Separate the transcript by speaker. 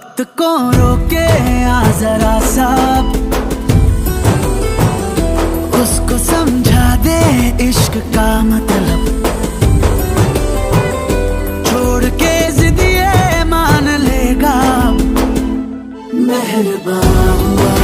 Speaker 1: तो को रोके आ जरा साब? उसको समझा दे इश्क का मतलब। छोड़ के जिदिए मान लेगा। मेहरबान।